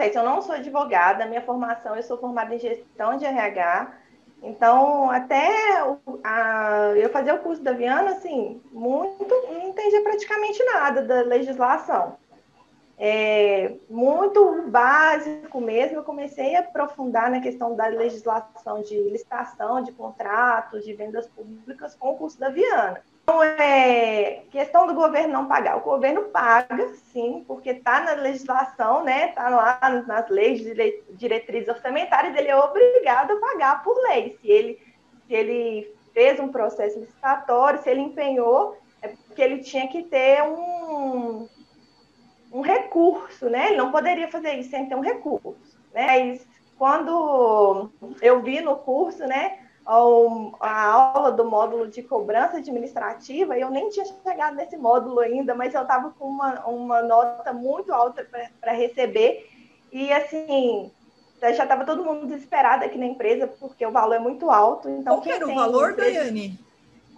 acontece? Eu não sou advogada, minha formação, eu sou formada em gestão de RH, então, até a, eu fazer o curso da Viana, assim, muito, não entendia praticamente nada da legislação. É, básico mesmo, eu comecei a aprofundar na questão da legislação de licitação, de contratos, de vendas públicas com o curso da Viana. Então, é questão do governo não pagar. O governo paga, sim, porque está na legislação, né? Está lá nas leis de diretrizes orçamentárias, ele é obrigado a pagar por lei. Se ele, se ele fez um processo licitatório, se ele empenhou, é porque ele tinha que ter um recurso, né? Ele não poderia fazer isso sem ter um recurso. Né? Mas quando eu vi no curso, né? a aula do módulo de cobrança administrativa, eu nem tinha chegado nesse módulo ainda, mas eu estava com uma, uma nota muito alta para receber. E assim, já estava todo mundo desesperado aqui na empresa, porque o valor é muito alto. Então, Qual era o valor, empresa, Daiane?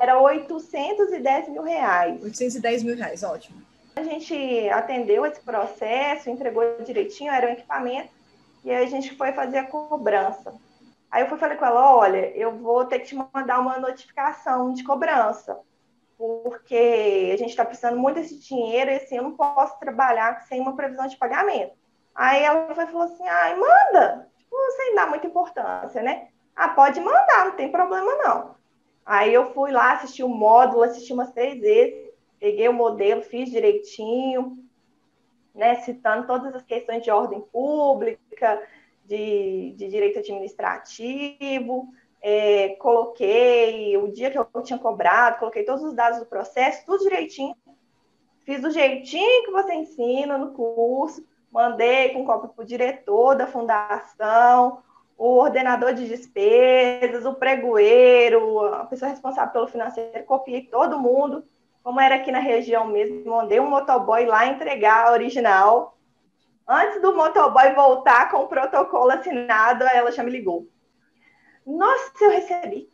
Era 810 mil reais. 810 mil reais, ótimo. A gente atendeu esse processo, entregou direitinho, era um equipamento, e aí a gente foi fazer a cobrança. Aí eu fui falei com ela, olha, eu vou ter que te mandar uma notificação de cobrança, porque a gente está precisando muito desse dinheiro e assim, eu não posso trabalhar sem uma previsão de pagamento. Aí ela foi, falou assim, ai, manda, tipo, sem dar muita importância, né? Ah, pode mandar, não tem problema não. Aí eu fui lá, assisti o módulo, assisti umas três vezes, peguei o modelo, fiz direitinho, né, citando todas as questões de ordem pública, de, de direito administrativo, é, coloquei o dia que eu tinha cobrado, coloquei todos os dados do processo, tudo direitinho. Fiz do jeitinho que você ensina no curso, mandei com cópia para o diretor da fundação, o ordenador de despesas, o pregoeiro, a pessoa responsável pelo financeiro, copiei todo mundo, como era aqui na região mesmo, mandei um motoboy lá entregar a original, Antes do motoboy voltar com o protocolo assinado, ela já me ligou. Nossa, eu recebi.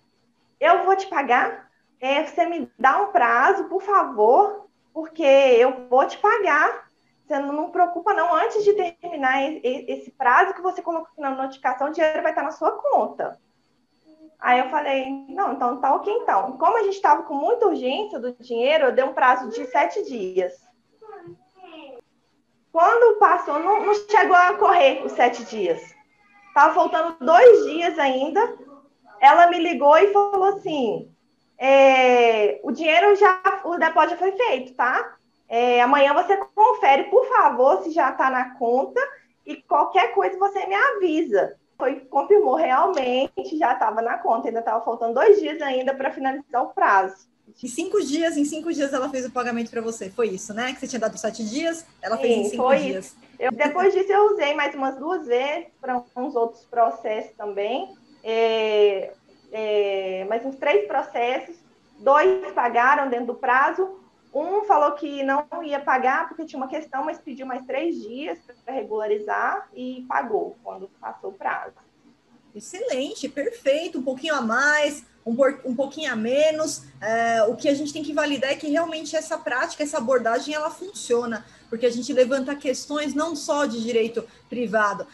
Eu vou te pagar. É, você me dá um prazo, por favor, porque eu vou te pagar. Você não, não preocupa, não. Antes de terminar esse prazo que você colocou na notificação, o dinheiro vai estar na sua conta. Aí eu falei, não, então tá ok, então. Como a gente estava com muita urgência do dinheiro, eu dei um prazo de sete dias. Quando passou, não, não chegou a correr os sete dias. Tava faltando dois dias ainda. Ela me ligou e falou assim: é, o dinheiro já, o depósito já foi feito, tá? É, amanhã você confere, por favor, se já está na conta e qualquer coisa você me avisa. Foi, confirmou realmente, já estava na conta, ainda estava faltando dois dias ainda para finalizar o prazo. Em cinco dias, em cinco dias ela fez o pagamento para você. Foi isso, né? Que você tinha dado sete dias, ela Sim, fez em cinco foi dias. Eu, depois disso, eu usei mais umas duas vezes para uns outros processos também. É, é, mais uns três processos. Dois pagaram dentro do prazo. Um falou que não ia pagar porque tinha uma questão, mas pediu mais três dias para regularizar e pagou quando passou o prazo. Excelente, perfeito, um pouquinho a mais, um, um pouquinho a menos. É, o que a gente tem que validar é que realmente essa prática, essa abordagem, ela funciona, porque a gente levanta questões não só de direito privado,